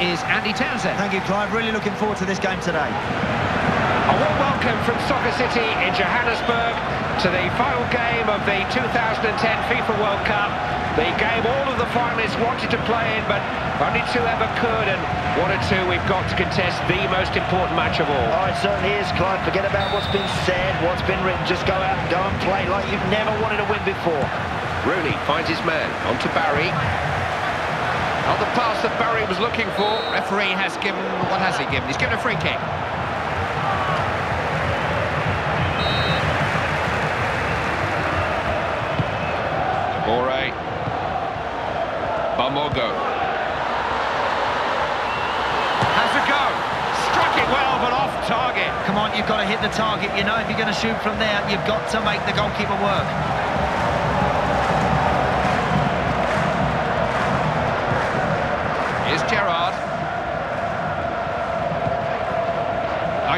is Andy Townsend. Thank you, Clive. Really looking forward to this game today. A warm welcome from Soccer City in Johannesburg to the final game of the 2010 FIFA World Cup. The game all of the finalists wanted to play in, but only two ever could, and one or two we've got to contest the most important match of all. Oh, it certainly is, Clive. Forget about what's been said, what's been written. Just go out and go and play like you've never wanted to win before. Rooney finds his man, on to Barry. On the pass that Barry was looking for. Referee has given, what has he given? He's given a free kick. Bore. Bamogo. Has a go. Struck it well, but off target. Come on, you've got to hit the target. You know if you're going to shoot from there, you've got to make the goalkeeper work.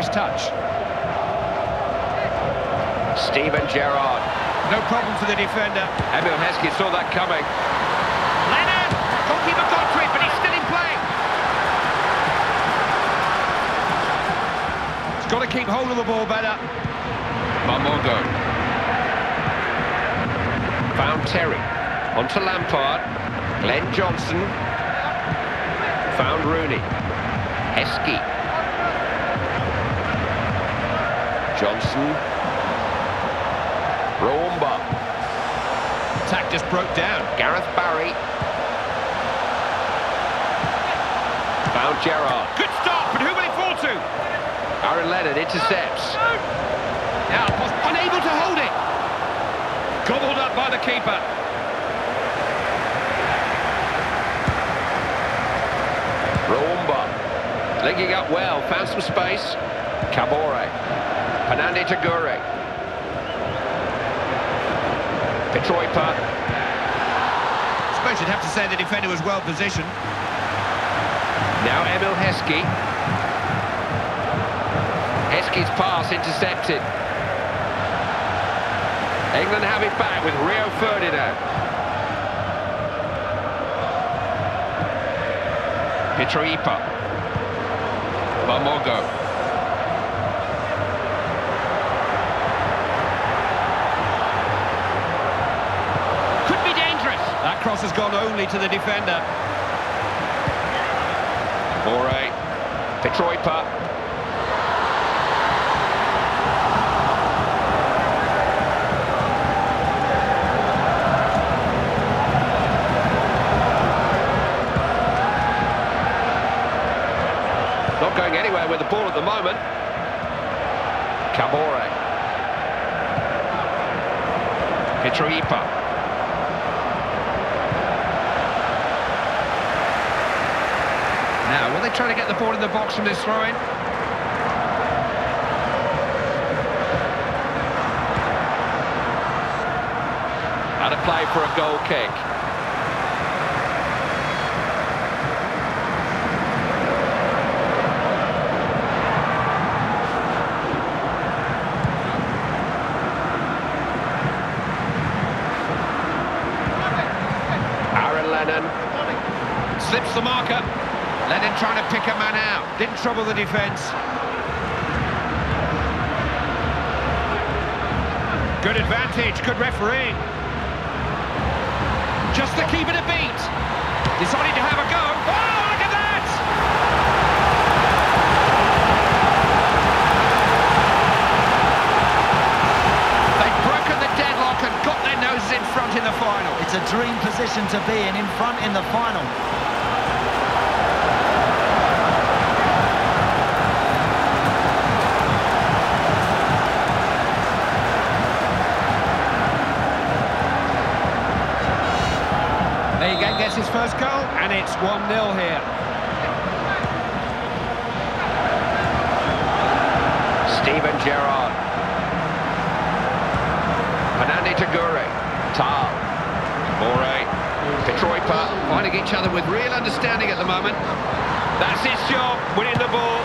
Nice touch. Steven Gerrard. No problem for the defender. Emile Heskey saw that coming. Lennon! Goalkeeper got to it, but he's still in play. He's got to keep hold of the ball better. Bamogo. Found Terry. On to Lampard. Glenn Johnson. Found Rooney. Heskey. Johnson. Rouamba. Attack just broke down. Gareth Barry. Found Gerrard. Good start, but who will it fall to? Aaron Lennon intercepts. Now, unable to hold it. Gobbled up by the keeper. Rouamba. Linking up well. Found some space. Kabore. Panandi Tagore. Pitroipa. I suppose you'd have to say the defender was well positioned. Now Emile Heskey. Heskey's pass intercepted. England have it back with Rio Ferdinand. Pitroipa. Bamogo. Cross has gone only to the defender. Bore. Pitroipa. Not going anywhere with the ball at the moment. Kabore. Pitroipa. Now, will they try to get the ball in the box from this throw-in? Out of play for a goal kick. Aaron Lennon. Slips the marker. Lennon trying to pick a man out. Didn't trouble the defence. Good advantage, good referee. Just the keeper to beat. Decided to have a go. Oh, look at that! They've broken the deadlock and got their noses in front in the final. It's a dream position to be in, in front in the final. His first goal, and it's 1-0 here. Steven Gerrard. Panandi Tagore. Tall. More. Pitroipa. Finding each other with real understanding at the moment. That's his job, winning the ball.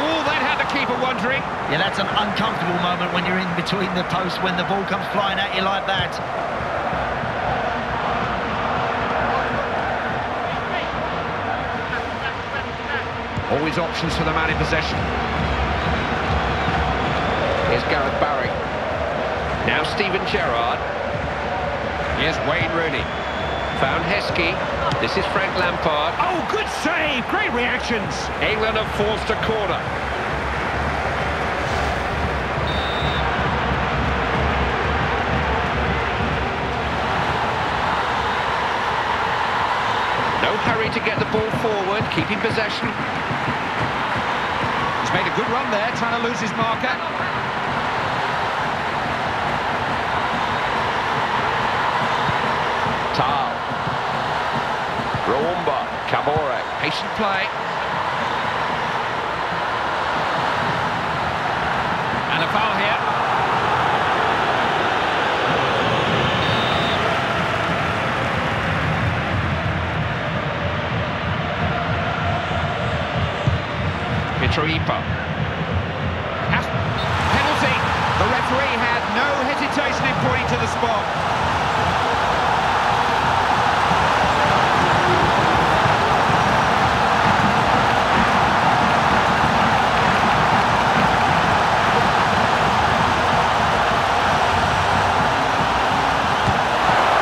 All that had the keeper wondering. Yeah, that's an uncomfortable moment when you're in between the posts when the ball comes flying at you like that. Always options for the man in possession. Here's Gareth Barry. Now Steven Gerrard. Here's Wayne Rooney. Found Heskey. This is Frank Lampard. Oh, good save! Great reactions! England have forced a corner. No hurry to get the ball forward, keeping possession. Made a good run there, trying to lose his marker. Tall. Rouamba. Kabore. Patient play. And a foul here. Mitroipa. Has- Penalty. The referee had no hesitation in pointing to the spot.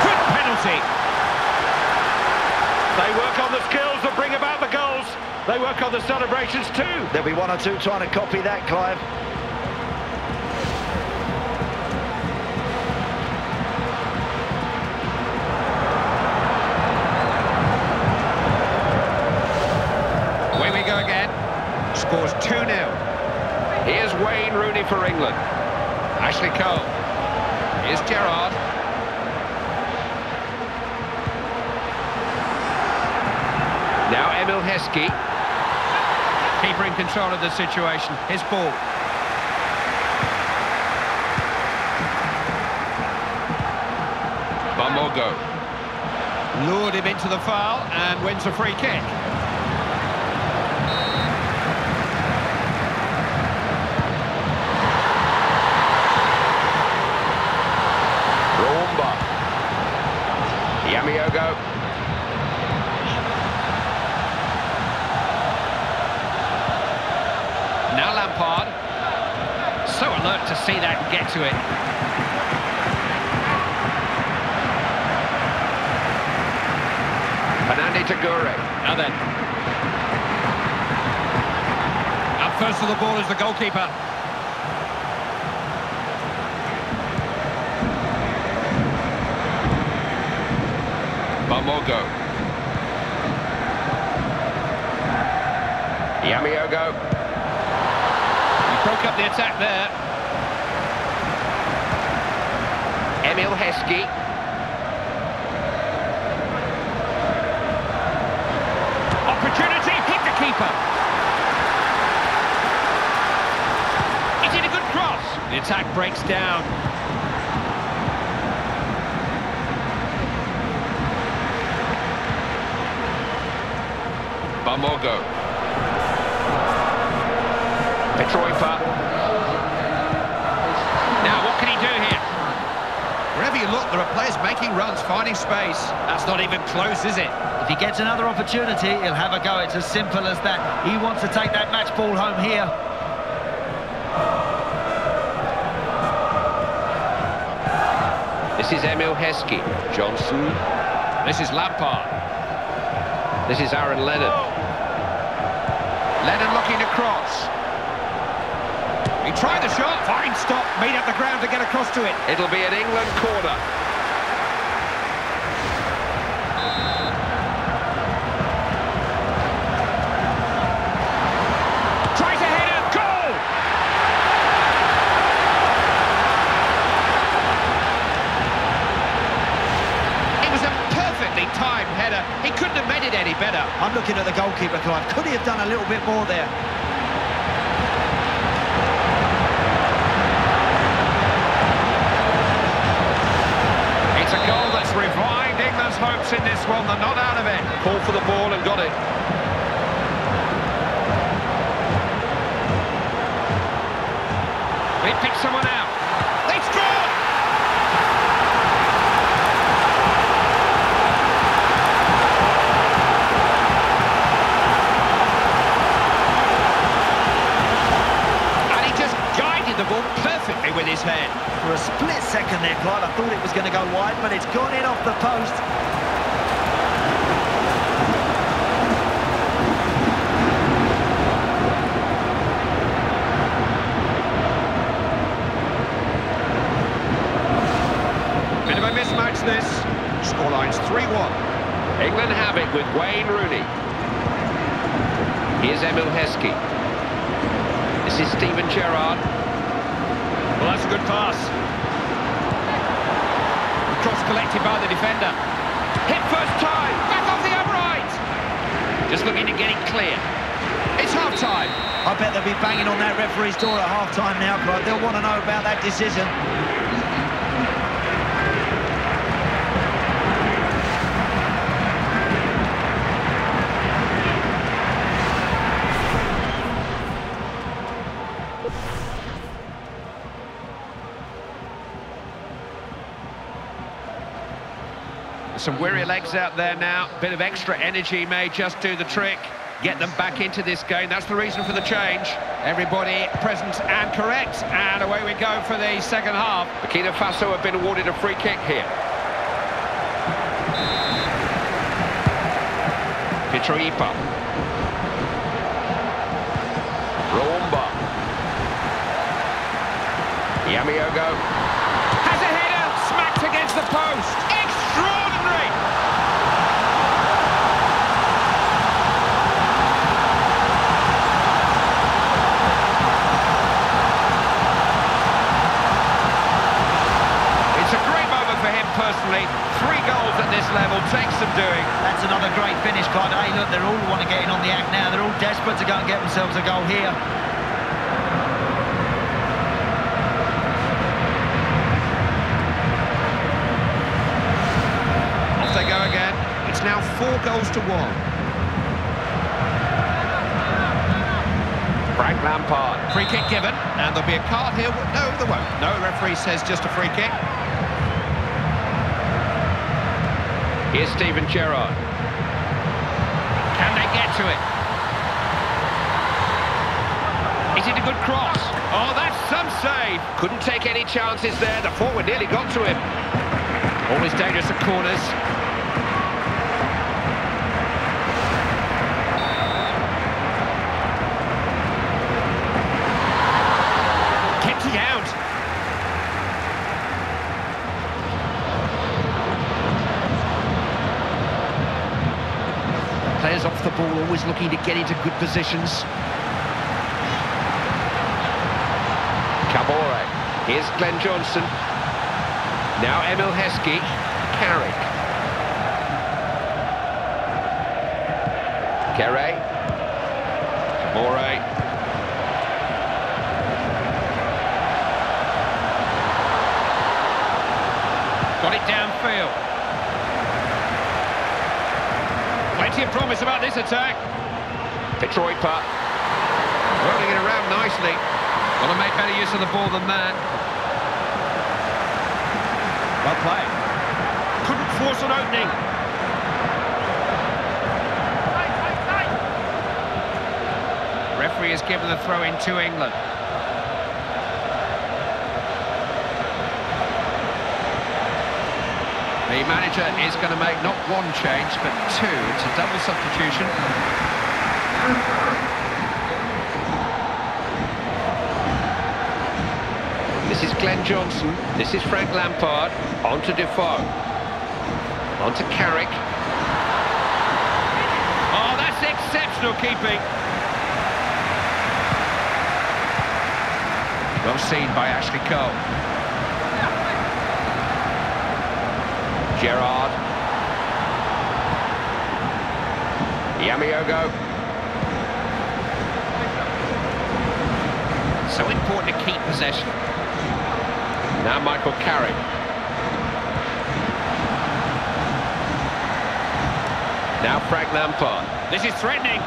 Good penalty. They work on the skills that bring about the goals. They work on the too. There'll be one or two trying to copy that, Clive. Away we go again. Scores 2-0. Here's Wayne Rooney for England. Ashley Cole. Here's Gerrard. Now Emile Heskey. Keeper in control of the situation. His ball. Bamogo. Lured him into the foul and wins a free kick. Rouamba. Yamiogo. Now Lampard. So alert to see that and get to it. Anandi Tagore. Now then. Up first to the ball is the goalkeeper. Bamogo. Yamiogo. He broke up the attack there. Emile Heskey. Opportunity, hit the keeper. It's in a good cross. The attack breaks down. Bamogo. Pitroipa. Now, what can he do here? Wherever you look, there are players making runs, finding space. That's not even close, is it? If he gets another opportunity, he'll have a go. It's as simple as that. He wants to take that match ball home here. This is Emile Heskey. Johnson. This is Lampard. This is Aaron Lennon. Lennon looking across. He tried the shot. Fine stop. Made up the ground to get across to it. It'll be an England corner. He couldn't have made it any better. I'm looking at the goalkeeper, Clive. Could he have done a little bit more there? It's a goal that's revived England's hopes in this one. They're not out of it. Called for the ball and got it. They picked someone out. His head. For a split second there, Clive, I thought it was going to go wide, but it's gone in off the post. Bit of a mismatch this. Scoreline's 3-1. England have it with Wayne Rooney. Here's Emile Heskey. This is Steven Gerrard. Well, that's a good pass. The Cross collected by the defender. Hit first time, back off the upright. Just looking to get it clear. It's half-time. I bet they'll be banging on that referee's door at half-time now, Clive. They'll want to know about that decision. Some weary legs out there now. Bit of extra energy may just do the trick. Get them back into this game. That's the reason for the change. Everybody present and correct. And away we go for the second half. Burkina Faso have been awarded a free kick here. Pitroipa. Rouamba. Yamiogo. Has a header. Smacked against the post. Three goals at this level takes some doing. That's another great finish, Clive. Hey, look, they're all want to get in on the act now. They're all desperate to go and get themselves a goal here. Off they go again. It's now four goals to one. Frank Lampard. Free kick given, and there'll be a card here. No, there won't. No, referee says just a free kick. Here's Steven Gerrard. Can they get to it? Is it a good cross? Oh, that's some save. Couldn't take any chances there. The forward nearly got to him. Always dangerous at corners. Kept it out. Players off the ball, always looking to get into good positions. Kabore. Here's Glenn Johnson. Now Emile Heskey. Carrick. Kere. Kabore. Got it downfield. Plenty of promise about this attack. Detroit Pitroipa. Rolling it around nicely. Got to make better use of the ball than that. Well played. Couldn't force an opening. Referee has given the throw in to England. Manager is going to make not one change, but two. It's a double substitution. This is Glenn Johnson. This is Frank Lampard. On to Defoe. On to Carrick. Oh, that's exceptional keeping. Well seen by Ashley Cole. Gerrard. Yamiogo. So important to keep possession. Now Michael Carrick. Now Frank Lampard. This is threatening.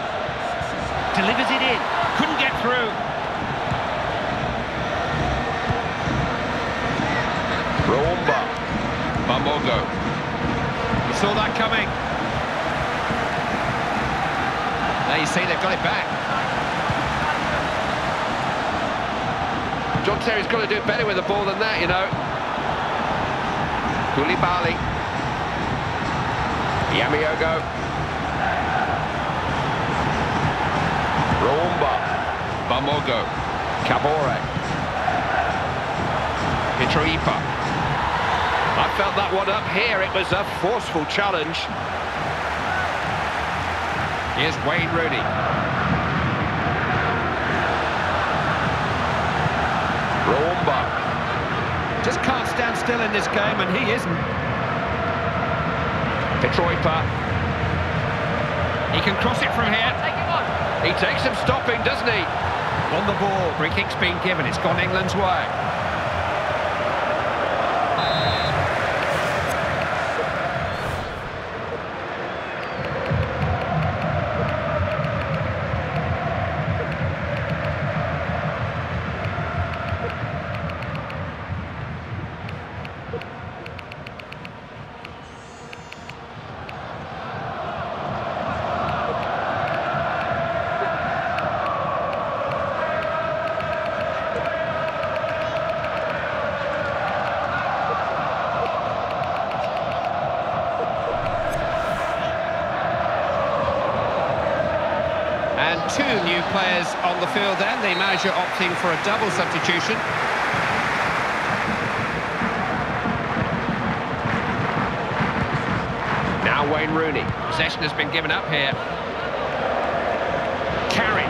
Delivers it in. Couldn't get through. Rouamba. Bamogo. Saw that coming. There you see they've got it back. John Terry's got to do better with the ball than that, you know. Koulibaly. Yamiogo. Rouamba. Bamogo. Kabore. Mitroipa. I felt that one up here. It was a forceful challenge. Here's Wayne Rooney. Rouamba. Just can't stand still in this game, and he isn't. Pitroipa. He can cross it from here. He takes some stopping, doesn't he? On the ball, free kick's been given. It's gone England's way. Two new players on the field then. The manager opting for a double substitution. Now Wayne Rooney. Possession has been given up here. Carrick.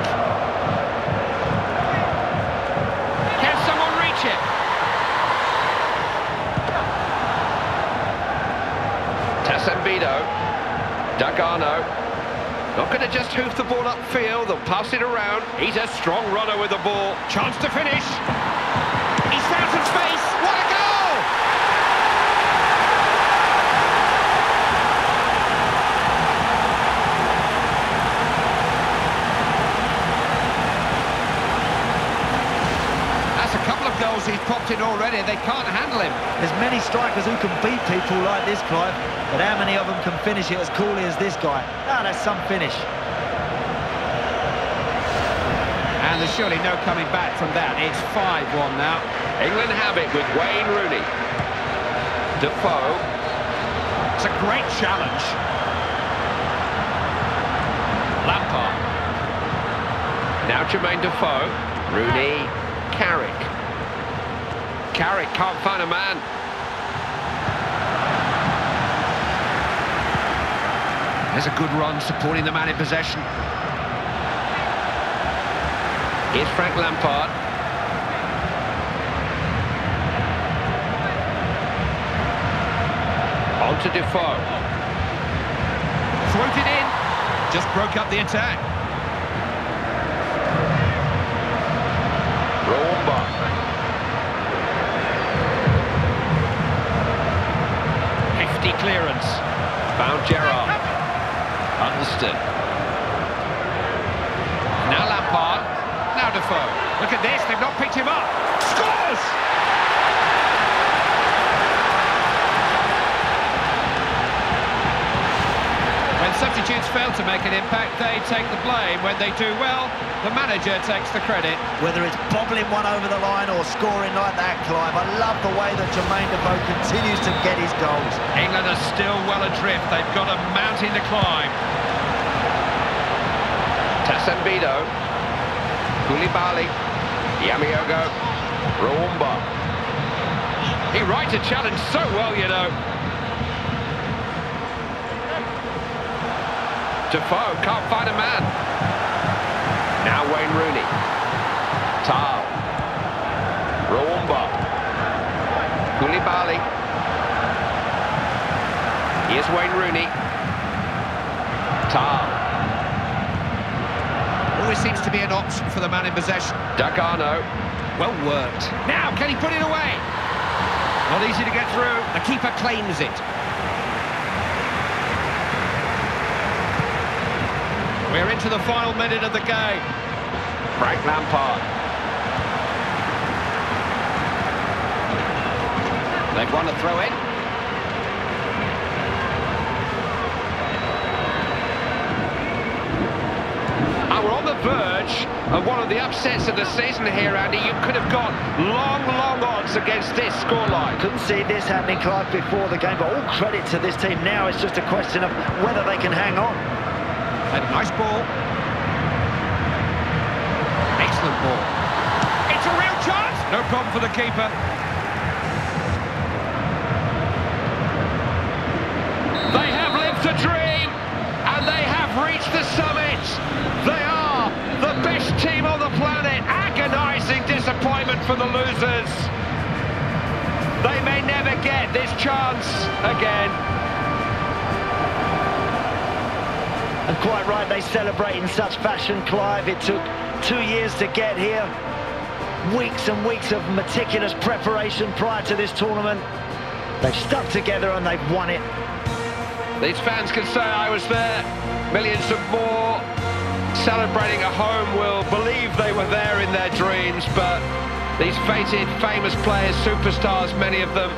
Can someone reach it? Tassambido. Dagano. Not going to just hoof the ball upfield, they'll pass it around. He's a strong runner with the ball. Chance to finish. He's found some space. What a goal! That's a couple goals he's popped in already. They can't handle him. There's many strikers who can beat people like this, Clive, but how many of them can finish it as coolly as this guy? Ah, that's some finish. And there's surely no coming back from that. It's 5-1 now. England have it with Wayne Rooney. Defoe. It's a great challenge. Lampard. Now Jermaine Defoe. Rooney. Carrick. Carrick can't find a man. There's a good run supporting the man in possession. Here's Frank Lampard. On to Defoe. Floated in. Just broke up the attack. Rouamba. Clearance. Found Gerrard. Understood. Now Lampard. Now Defoe. Look at this. They've not picked him up. Scores! When substitutes fail to make an impact, they take the blame. When they do well, the manager takes the credit. Whether it's bobbling one over the line or scoring like that, Clive, I love the way that Jermaine Defoe continues to get his goals. England are still well adrift. They've got a mountain to climb. Tassambido. Koulibaly. Yamiogo. Rouamba. He writes a challenge so well, you know. Defoe can't find a man. Wayne Rooney. Tall. Rouamba. Koulibaly. Here's Wayne Rooney. Tall. Always seems to be an option for the man in possession. Dagano. Well worked. Now, can he put it away? Not easy to get through. The keeper claims it. We're into the final minute of the game. Frank Lampard. They've won a throw-in. And oh, we're on the verge of one of the upsets of the season here, Andy. You could have got long, long odds against this scoreline. Couldn't see this happening, Clive, before the game, but all credit to this team now. It's just a question of whether they can hang on. And nice ball. Ball. It's a real chance. No problem for the keeper. They have lived a dream, and they have reached the summit. They are the best team on the planet. Agonising disappointment for the losers. They may never get this chance again. And quite right, they celebrate in such fashion, Clive. It took two years to get here. Weeks and weeks of meticulous preparation prior to this tournament. They've stuck together and they've won it. These fans can say I was there. Millions of more celebrating at home will believe they were there in their dreams, but these fated, famous players, superstars, many of them,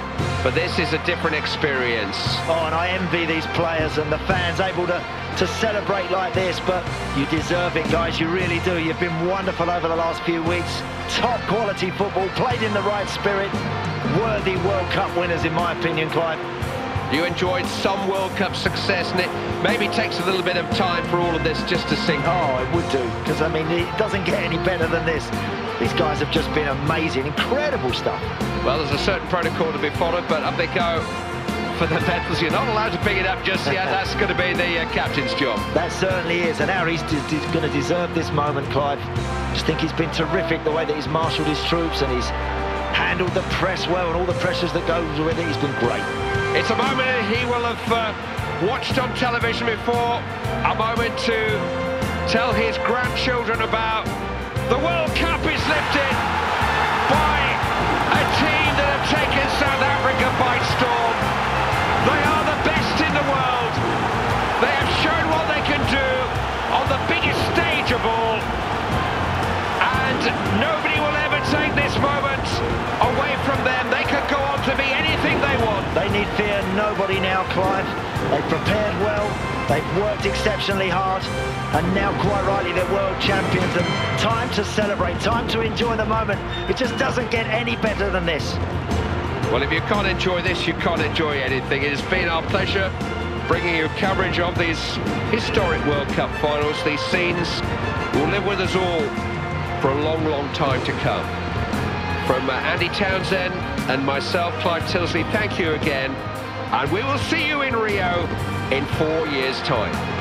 but this is a different experience. Oh, and I envy these players and the fans able to, to celebrate like this, but you deserve it, guys, you really do. You've been wonderful over the last few weeks. Top quality football, played in the right spirit. Worthy World Cup winners, in my opinion, Clive. You enjoyed some World Cup success, and it maybe takes a little bit of time for all of this just to sink. Oh, it would do, because, I mean, it doesn't get any better than this. These guys have just been amazing, incredible stuff. Well, there's a certain protocol to be followed, but up they go for the medals. You're not allowed to pick it up just yet. That's going to be the uh, captain's job. That certainly is, and Harry's going to deserve this moment, Clive. Just think he's been terrific the way that he's marshalled his troops and he's handled the press well and all the pressures that go with it. He's been great. It's a moment he will have uh, watched on television before, a moment to tell his grandchildren about. The World Cup is lifted by a team that have taken South Africa by they need fear nobody now, Clive. They've prepared well, they've worked exceptionally hard, and now quite rightly they're world champions. And time to celebrate, time to enjoy the moment. It just doesn't get any better than this. Well, if you can't enjoy this, you can't enjoy anything. It has been our pleasure bringing you coverage of these historic World Cup finals. These scenes will live with us all for a long, long time to come. From uh, Andy Townsend and myself, Clive Tyldesley, thank you again. And we will see you in Rio in four years' time.